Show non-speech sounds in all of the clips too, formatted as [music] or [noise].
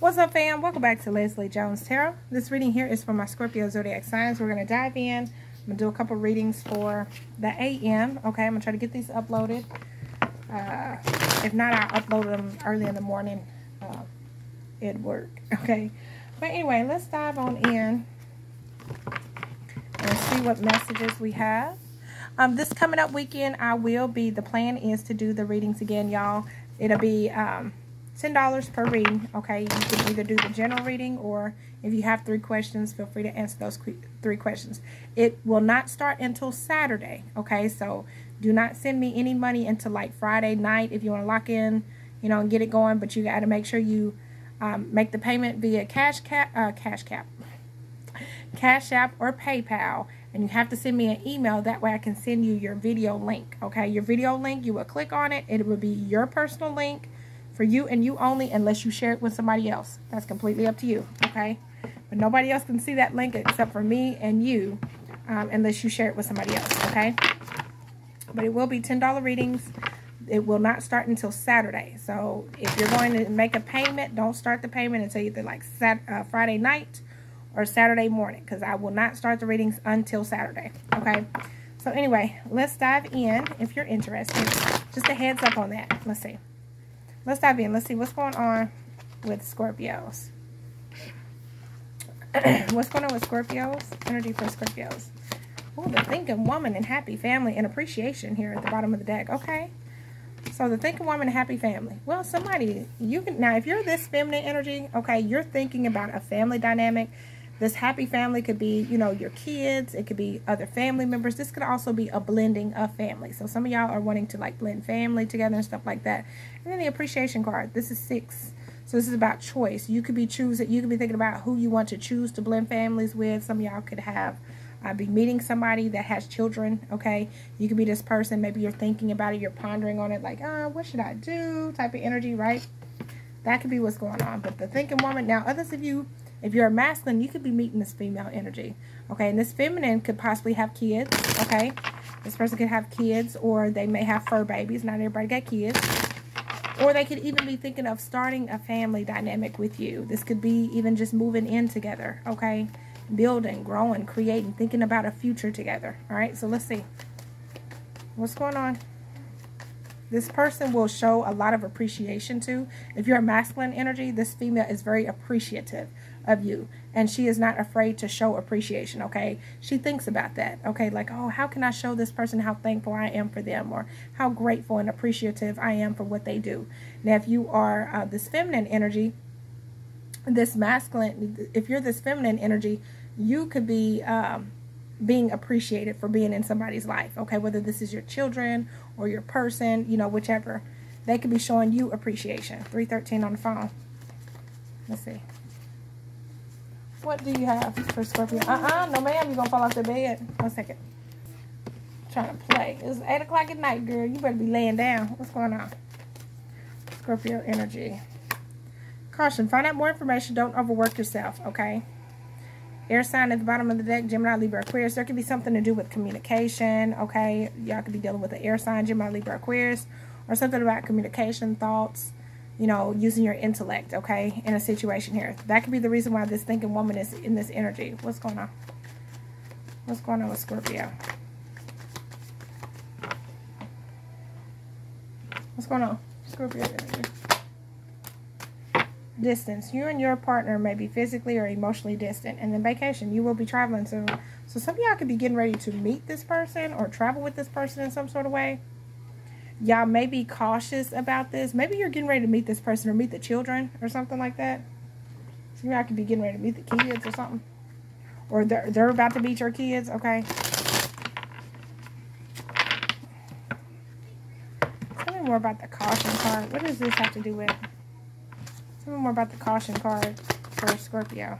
What's up, fam? Welcome back to Lesley Jones Tarot. This reading here is for my Scorpio zodiac signs. We're going to dive in. I'm going to do a couple readings for the AM. Okay, I'm going to try to get these uploaded. Uh, if not, I'll upload them early in the morning. Uh, it'd work. [laughs] Okay. But anyway, let's dive on in and see what messages we have. Um, this coming up weekend, I will be, the plan is to do the readings again, y'all. It'll be um, $10 per reading, okay? You can either do the general reading or if you have three questions, feel free to answer those three questions. It will not start until Saturday, okay? So do not send me any money until like Friday night if you want to lock in, you know, and get it going. But you got to make sure you um, make the payment via Cash Cap, uh, Cash Cap, Cash App, or PayPal and you have to send me an email that way I can send you your video link okay your video link you will click on it it will be your personal link for you and you only unless you share it with somebody else that's completely up to you okay but nobody else can see that link except for me and you um, unless you share it with somebody else okay but it will be $10 readings it will not start until Saturday so if you're going to make a payment don't start the payment until either like Sat uh, Friday night or Saturday morning because I will not start the readings until Saturday. Okay. So anyway, let's dive in if you're interested. Just a heads up on that. Let's see. Let's dive in. Let's see what's going on with Scorpios. [clears throat] what's going on with Scorpios? Energy for Scorpios. Oh, the thinking woman and happy family and appreciation here at the bottom of the deck. Okay. So the thinking woman and happy family. Well, somebody, you can, now if you're this feminine energy, okay, you're thinking about a family dynamic this happy family could be, you know, your kids. It could be other family members. This could also be a blending of family. So some of y'all are wanting to like blend family together and stuff like that. And then the appreciation card. This is six. So this is about choice. You could be choosing. You could be thinking about who you want to choose to blend families with. Some of y'all could have uh, be meeting somebody that has children. Okay, you could be this person. Maybe you're thinking about it. You're pondering on it. Like, uh, what should I do? Type of energy, right? That could be what's going on. But the thinking woman. Now, others of you if you're a masculine, you could be meeting this female energy. Okay, and this feminine could possibly have kids. Okay, this person could have kids or they may have fur babies. Not everybody got kids. Or they could even be thinking of starting a family dynamic with you. This could be even just moving in together. Okay, building, growing, creating, thinking about a future together. All right, so let's see. What's going on? This person will show a lot of appreciation to. If you're a masculine energy, this female is very appreciative of you. And she is not afraid to show appreciation okay? She thinks about that okay? Like oh how can i show this person how thankful i am for them? Or how grateful and appreciative i am for what they do? Now if you are uh, this feminine energy this masculine if you're this feminine energy you could be um, being appreciated for being in somebody's life okay? Whether this is your children or your person you know whichever. They could be showing you appreciation. 313 on the phone. Let's see what do you have for Scorpio? Uh-uh, no ma'am, you're gonna fall off the bed. One second. I'm trying to play. It's 8 o'clock at night, girl. You better be laying down. What's going on? Scorpio energy. Caution, find out more information. Don't overwork yourself, okay? Air sign at the bottom of the deck, Gemini, Libra, Aquarius. There could be something to do with communication, okay? Y'all could be dealing with the air sign, Gemini, Libra, Aquarius. Or something about communication, thoughts, you know, using your intellect, okay, in a situation here. That could be the reason why this thinking woman is in this energy. What's going on? What's going on with Scorpio? What's going on? Scorpio energy. Distance. You and your partner may be physically or emotionally distant. And then vacation. You will be traveling soon. So some of y'all could be getting ready to meet this person or travel with this person in some sort of way y'all may be cautious about this. Maybe you're getting ready to meet this person or meet the children or something like that. So y'all could be getting ready to meet the kids or something. Or they're, they're about to meet your kids, okay? Tell me more about the caution card. What does this have to do with? Tell me more about the caution card for Scorpio.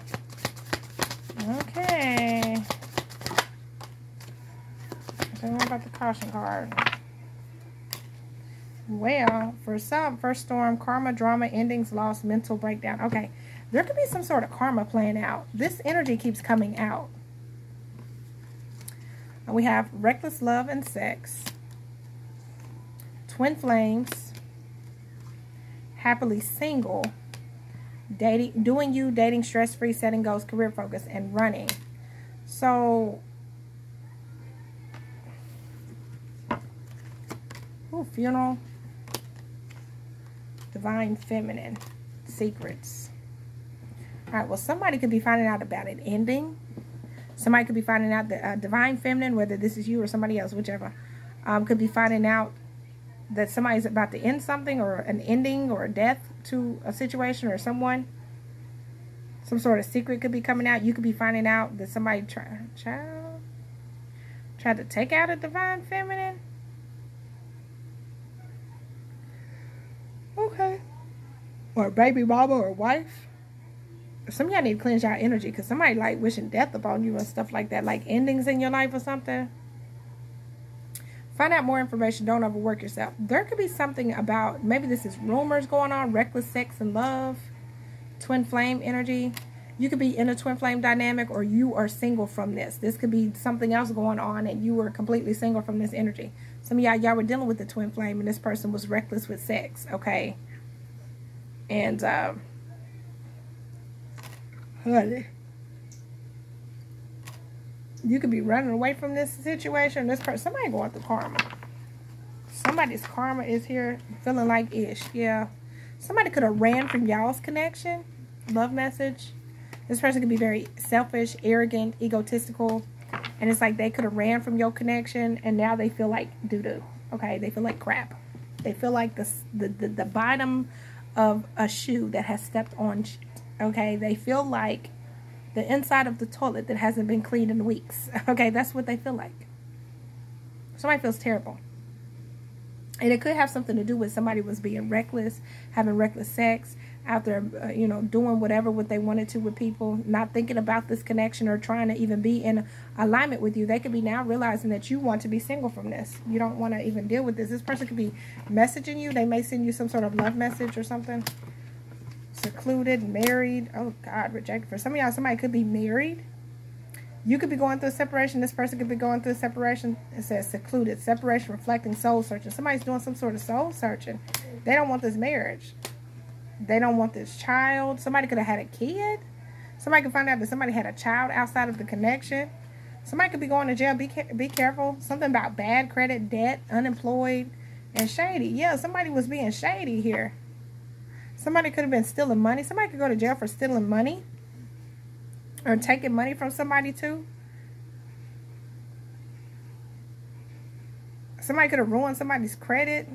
Okay. Tell me more about the caution card. Well, for some, first storm, karma, drama, endings, loss, mental breakdown. Okay, there could be some sort of karma playing out. This energy keeps coming out. We have reckless love and sex, twin flames, happily single, dating, doing you, dating stress-free, setting goals, career focus, and running. So, ooh, funeral, divine feminine, secrets. All right, well, somebody could be finding out about an ending. Somebody could be finding out the uh, divine feminine, whether this is you or somebody else, whichever, um, could be finding out that somebody's about to end something or an ending or a death to a situation or someone. Some sort of secret could be coming out. You could be finding out that somebody try, child, tried to take out a divine feminine. Okay. Or baby mama or wife. Some of y'all need to cleanse your energy because somebody like wishing death upon you and stuff like that. Like endings in your life or something. Find out more information. Don't overwork yourself. There could be something about, maybe this is rumors going on, reckless sex and love, twin flame energy. You could be in a twin flame dynamic or you are single from this. This could be something else going on and you were completely single from this energy. Some of y'all, y'all were dealing with the twin flame and this person was reckless with sex, okay? And, uh, honey you could be running away from this situation. This person, somebody going through karma. Somebody's karma is here feeling like ish. Yeah. Somebody could have ran from y'all's connection. Love message. This person could be very selfish, arrogant, egotistical. And it's like they could have ran from your connection and now they feel like doo-doo. Okay. They feel like crap. They feel like the, the, the, the bottom of a shoe that has stepped on. Okay. They feel like the inside of the toilet that hasn't been cleaned in weeks. [laughs] Okay, that's what they feel like. Somebody feels terrible. And it could have something to do with somebody was being reckless, having reckless sex, out there, uh, you know, doing whatever what they wanted to with people, not thinking about this connection or trying to even be in alignment with you. They could be now realizing that you want to be single from this. You don't want to even deal with this. This person could be messaging you. They may send you some sort of love message or something secluded, married. Oh, God, rejected. For some of y'all, somebody could be married. You could be going through a separation. This person could be going through a separation. It says secluded, separation, reflecting, soul searching. Somebody's doing some sort of soul searching. They don't want this marriage. They don't want this child. Somebody could have had a kid. Somebody could find out that somebody had a child outside of the connection. Somebody could be going to jail. Be, be careful. Something about bad credit, debt, unemployed, and shady. Yeah, somebody was being shady here. Somebody could have been stealing money. Somebody could go to jail for stealing money or taking money from somebody too. Somebody could have ruined somebody's credit.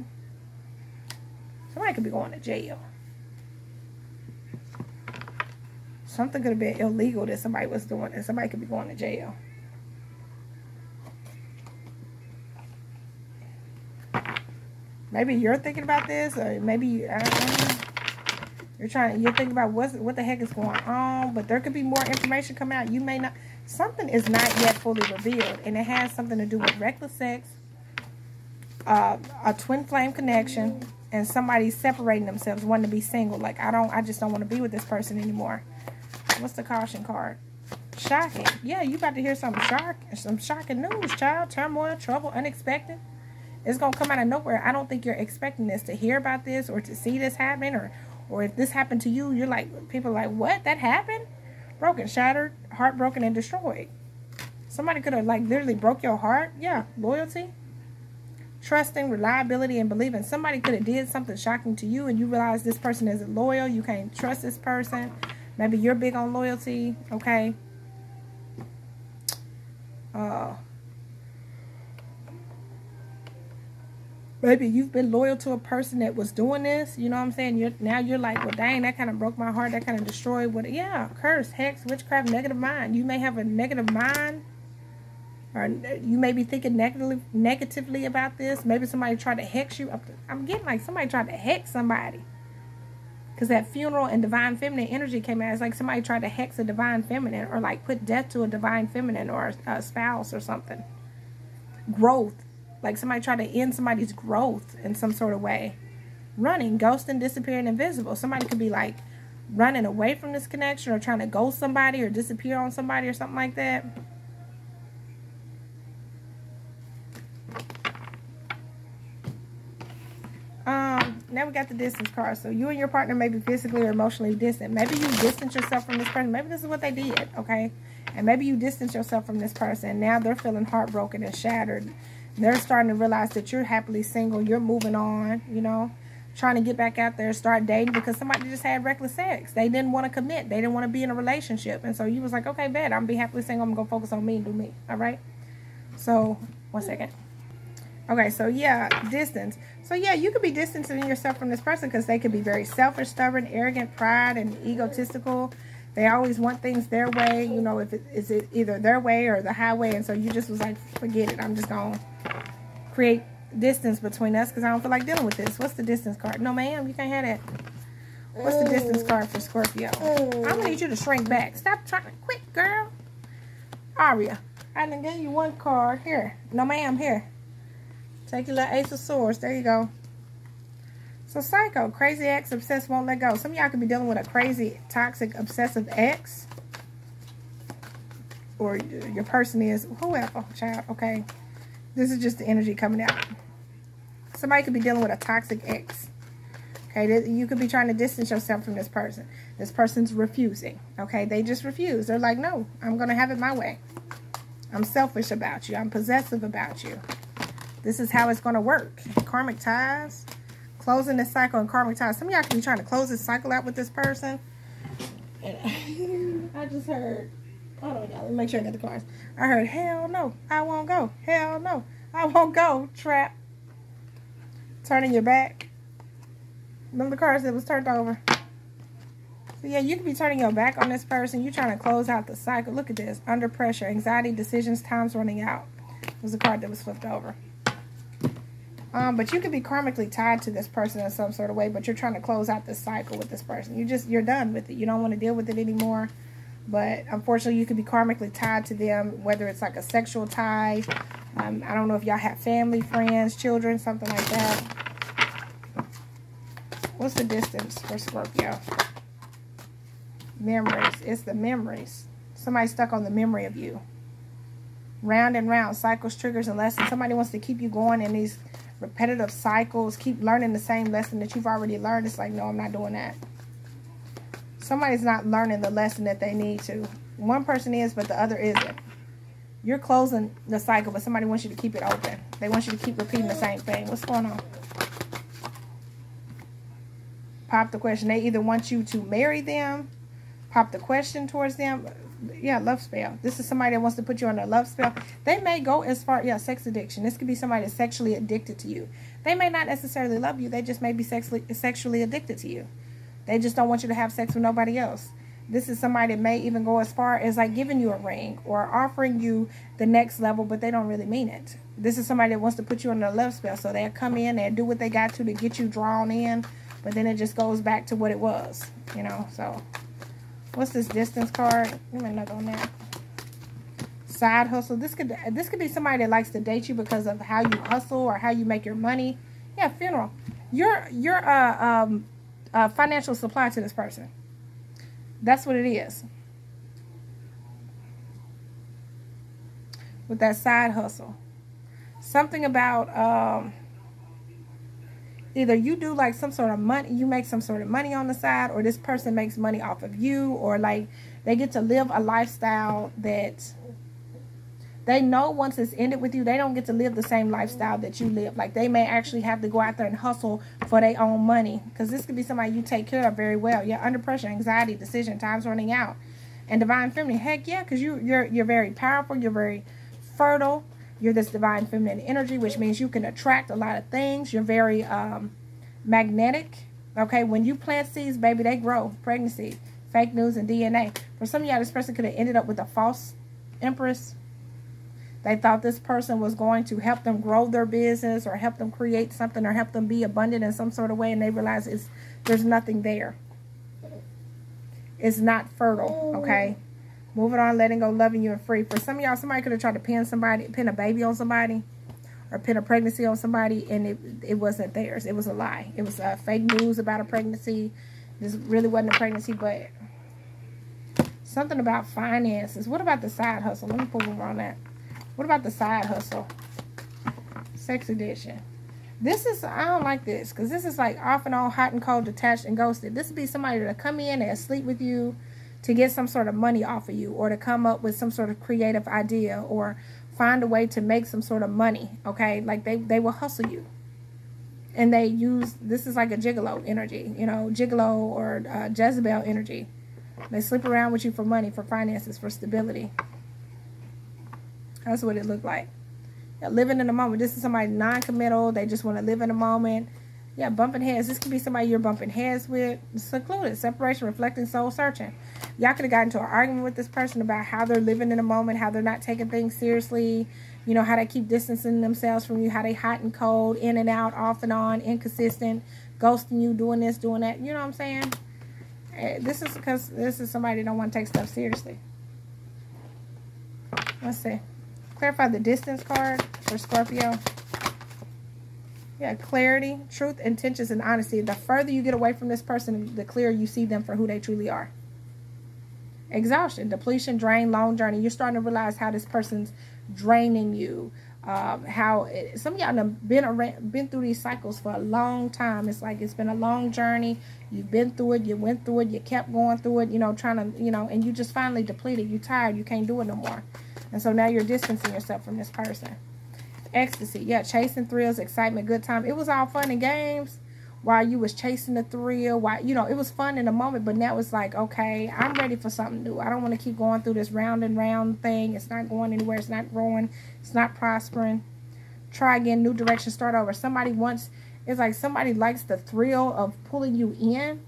Somebody could be going to jail. Something could have been illegal that somebody was doing and somebody could be going to jail. Maybe you're thinking about this or maybe. You're trying. You're thinking about what what the heck is going on, but there could be more information coming out. You may not. Something is not yet fully revealed, and it has something to do with reckless sex, uh, a twin flame connection, and somebody separating themselves, wanting to be single. Like I don't. I just don't want to be with this person anymore. What's the caution card? Shocking. Yeah, you about to hear some shock, some shocking news, child. Turmoil, trouble, unexpected. It's gonna come out of nowhere. I don't think you're expecting this to hear about this or to see this happen or or if this happened to you, you're like, people like, what? That happened? Broken, shattered, heartbroken, and destroyed. Somebody could have like literally broke your heart. Yeah, loyalty, trusting, reliability, and believing. Somebody could have did something shocking to you and you realize this person isn't loyal. You can't trust this person. Maybe you're big on loyalty, okay? Uh, maybe you've been loyal to a person that was doing this, you know what I'm saying? You're now you're like, well dang, that kind of broke my heart, that kind of destroyed what yeah, curse, hex, witchcraft, negative mind. You may have a negative mind. Or you may be thinking negatively negatively about this. Maybe somebody tried to hex you. I'm getting like somebody tried to hex somebody. Because that funeral and divine feminine energy came out. It's like somebody tried to hex a divine feminine or like put death to a divine feminine or a spouse or something. Growth like somebody tried to end somebody's growth in some sort of way. Running, ghosting, disappearing, invisible. Somebody could be like running away from this connection or trying to ghost somebody or disappear on somebody or something like that. Um, Now we got the distance card. So you and your partner may be physically or emotionally distant. Maybe you distance yourself from this person. Maybe this is what they did, okay? And maybe you distance yourself from this person. Now they're feeling heartbroken and shattered. They're starting to realize that you're happily single. You're moving on, you know? Trying to get back out there, start dating because somebody just had reckless sex. They didn't want to commit. They didn't want to be in a relationship. And so you was like, okay, bet. I'm be happily single. I'm going to focus on me and do me. All right? So, one second. Okay, so yeah, distance. So yeah, you could be distancing yourself from this person because they could be very selfish, stubborn, arrogant, pride, and egotistical. They always want things their way. You know, if it is it either their way or the highway, and so you just was like, forget it. I'm just gonna create distance between us because I don't feel like dealing with this. What's the distance card? No, ma'am, you can't have that. What's the distance card for Scorpio? I'm gonna need you to shrink back. Stop trying to quit, girl. Aria, I didn't give you one card. Here, no, ma'am, here. Take your little Ace of Swords. There you go. So, Psycho, crazy ex, obsessed, won't let go. Some of y'all could be dealing with a crazy, toxic, obsessive ex. Or your person is, whoever, child, okay. This is just the energy coming out. Somebody could be dealing with a toxic ex. Okay, you could be trying to distance yourself from this person. This person's refusing. Okay, they just refuse. They're like, no, I'm going to have it my way. I'm selfish about you. I'm possessive about you. This is how it's going to work. Karmic ties. Closing the cycle and karmic ties. Some of y'all can be trying to close this cycle out with this person. [laughs] I just heard, hold on y'all, let me make sure I get the cards. I heard, hell no, I won't go. Hell no, I won't go. Trap. Turning your back. Remember the cards that was turned over? So yeah, you could be turning your back on this person. You're trying to close out the cycle. Look at this. Under pressure, anxiety, decisions, time's running out. It was the card that was flipped over. Um, but you could be karmically tied to this person in some sort of way, but you're trying to close out this cycle with this person. You just, you're done with it. You don't want to deal with it anymore. But unfortunately, you could be karmically tied to them, whether it's like a sexual tie. Um, I don't know if y'all have family, friends, children, something like that. What's the distance for Scorpio? Memories. It's the memories. Somebody stuck on the memory of you. Round and round, cycles, triggers, and lessons. Somebody wants to keep you going in these repetitive cycles, keep learning the same lesson that you've already learned. It's like, no, I'm not doing that. Somebody's not learning the lesson that they need to. One person is, but the other isn't. You're closing the cycle, but somebody wants you to keep it open. They want you to keep repeating the same thing. What's going on? Pop the question. They either want you to marry them, pop the question towards them, yeah, love spell. This is somebody that wants to put you on a love spell. They may go as far, yeah, sex addiction. This could be somebody that's sexually addicted to you. They may not necessarily love you. They just may be sexually sexually addicted to you. They just don't want you to have sex with nobody else. This is somebody that may even go as far as like giving you a ring or offering you the next level, but they don't really mean it. This is somebody that wants to put you on a love spell. So they'll come in, they'll do what they got to to get you drawn in, but then it just goes back to what it was, you know, so... What's this distance card? Let me look on that. Side hustle. This could this could be somebody that likes to date you because of how you hustle or how you make your money. Yeah, funeral. You're you're a, um, a financial supply to this person. That's what it is. With that side hustle. Something about um, either you do like some sort of money, you make some sort of money on the side, or this person makes money off of you, or like they get to live a lifestyle that they know once it's ended with you, they don't get to live the same lifestyle that you live. Like they may actually have to go out there and hustle for their own money. Because this could be somebody you take care of very well. You're under pressure, anxiety, decision, time's running out. And divine feminine, heck yeah, because you you're you're very powerful, you're very fertile, you're this divine feminine energy, which means you can attract a lot of things. You're very um, magnetic. Okay, when you plant seeds, baby, they grow. Pregnancy, fake news, and DNA. For some of y'all, this person could have ended up with a false empress. They thought this person was going to help them grow their business or help them create something or help them be abundant in some sort of way, and they realize it's there's nothing there. It's not fertile, okay? Moving on, letting go, loving you and free. For some of y'all, somebody could have tried to pin somebody, pin a baby on somebody or pin a pregnancy on somebody and it, it wasn't theirs. It was a lie. It was uh, fake news about a pregnancy. This really wasn't a pregnancy, but something about finances. What about the side hustle? Let me pull over on that. What about the side hustle? Sex addiction. This is, I don't like this because this is like off and on, hot and cold, detached and ghosted. This would be somebody to come in and sleep with you to get some sort of money off of you or to come up with some sort of creative idea or find a way to make some sort of money. Okay. Like they, they will hustle you. And they use, this is like a gigolo energy, you know, gigolo or uh, Jezebel energy. They sleep around with you for money, for finances, for stability. That's what it looked like. Living in the moment. This is somebody non-committal. They just want to live in the moment. Yeah, bumping heads. This could be somebody you're bumping heads with. Secluded. Separation, reflecting, soul searching. Y'all could have gotten into an argument with this person about how they're living in the moment, how they're not taking things seriously, you know, how they keep distancing themselves from you, how they hot and cold, in and out, off and on, inconsistent, ghosting you, doing this, doing that. You know what I'm saying? Eh, this is because this is somebody that don't want to take stuff seriously. Let's see. Clarify the distance card for Scorpio. Yeah, clarity, truth, intentions, and honesty. The further you get away from this person, the clearer you see them for who they truly are. Exhaustion, depletion, drain, long journey. You're starting to realize how this person's draining you. Um, how it, some of y'all have been around, been through these cycles for a long time. It's like it's been a long journey. You've been through it. You went through it. You kept going through it. You know, trying to, you know, and you just finally depleted. You're tired. You can't do it no more. And so now you're distancing yourself from this person ecstasy. Yeah, chasing thrills, excitement, good time. It was all fun and games while you was chasing the thrill. While you know it was fun in the moment, but now it's like, okay, I'm ready for something new. I don't want to keep going through this round and round thing. It's not going anywhere. It's not growing. It's not prospering. Try again, new direction, start over. Somebody wants. It's like somebody likes the thrill of pulling you in,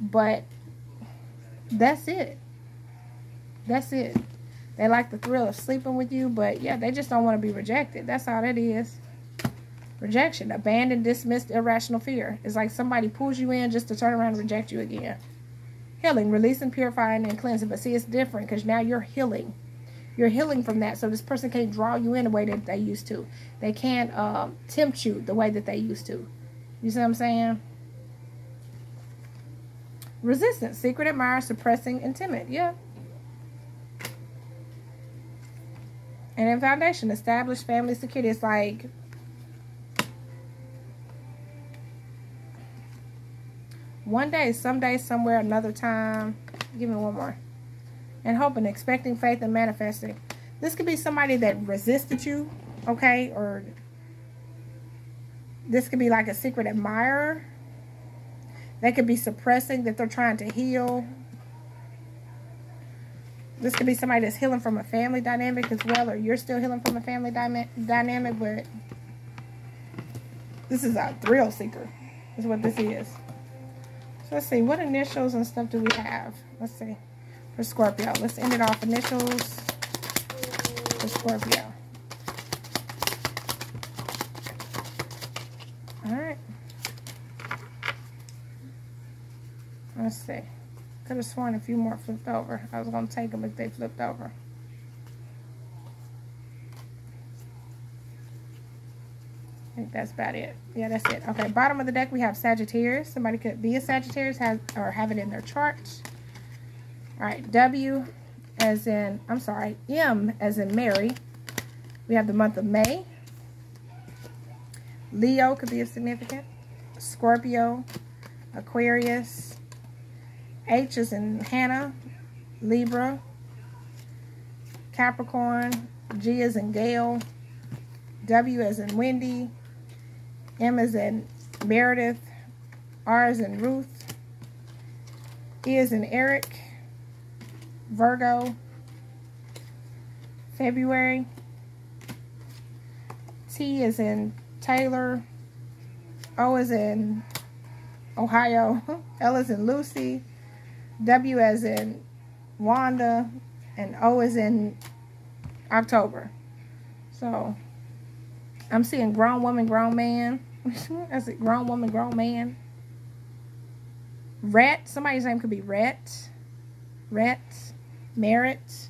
but that's it. That's it. They like the thrill of sleeping with you, but yeah, they just don't want to be rejected. That's all that is. Rejection, abandoned, dismissed, irrational fear. It's like somebody pulls you in just to turn around and reject you again. Healing, releasing, purifying, and cleansing. But see, it's different because now you're healing. You're healing from that. So this person can't draw you in the way that they used to. They can't uh, tempt you the way that they used to. You see what I'm saying? Resistance, secret admirer, suppressing, and timid. Yeah, And then foundation, established family security. It's like one day, someday, somewhere, another time. Give me one more. And hoping, expecting, faith, and manifesting. This could be somebody that resisted you, okay? Or this could be like a secret admirer. They could be suppressing that they're trying to heal this could be somebody that's healing from a family dynamic as well, or you're still healing from a family dy dynamic, but this is a thrill seeker, is what this is. So let's see, what initials and stuff do we have? Let's see, for Scorpio. Let's end it off initials for Scorpio. All right. Let's see. Could have sworn a few more flipped over. I was going to take them if they flipped over. I think that's about it. Yeah, that's it. Okay, bottom of the deck, we have Sagittarius. Somebody could be a Sagittarius have, or have it in their chart. All right, W as in, I'm sorry, M as in Mary. We have the month of May. Leo could be a significant. Scorpio, Aquarius, H is in Hannah, Libra, Capricorn, G is in Gail, W is in Wendy, M is in Meredith, R is in Ruth, E is in Eric, Virgo, February, T is in Taylor, O is in Ohio, [laughs] L is in Lucy, W as in Wanda, and O as in October. So I'm seeing grown woman, grown man. [laughs] That's it, grown woman, grown man. Rhett, somebody's name could be Rhett. Rhett, Merritt,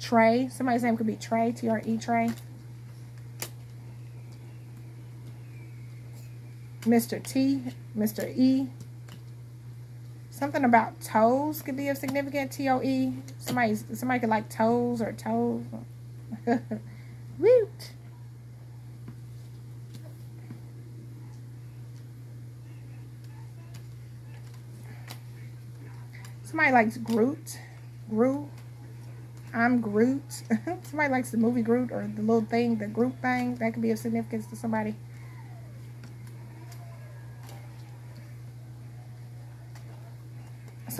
Trey. Somebody's name could be Trey, T-R-E, Trey. Mr. T, Mr. E, Something about toes could be of significant, T-O-E. Somebody, somebody could like toes or toes. [laughs] Root. Somebody likes Groot. Groot. I'm Groot. [laughs] somebody likes the movie Groot or the little thing, the Groot thing. That could be of significance to somebody.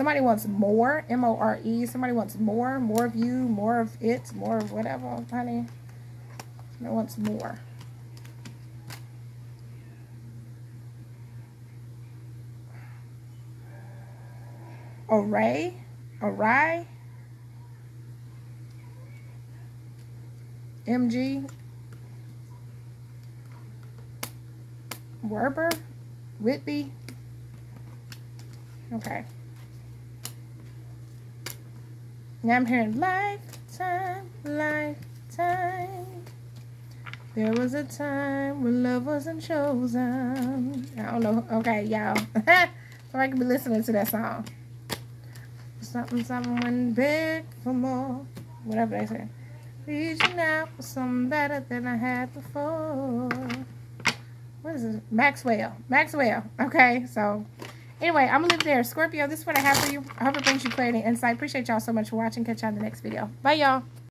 Somebody wants more, M-O-R-E. Somebody wants more, more of you, more of it, more of whatever, honey. Somebody wants more. Array, array, MG, Werber, Whitby. Okay. Now I'm hearing lifetime, lifetime. There was a time when love wasn't chosen. I don't know. Okay, y'all. so I can be listening to that song. Something, something went big for more. Whatever they say. Reaching out for something better than I had before. What is this? Maxwell. Maxwell. Okay, so anyway, I'm going to leave there. Scorpio, this is what I have for you. I hope it brings you clarity and insight. Appreciate y'all so much for watching. Catch y'all in the next video. Bye, y'all.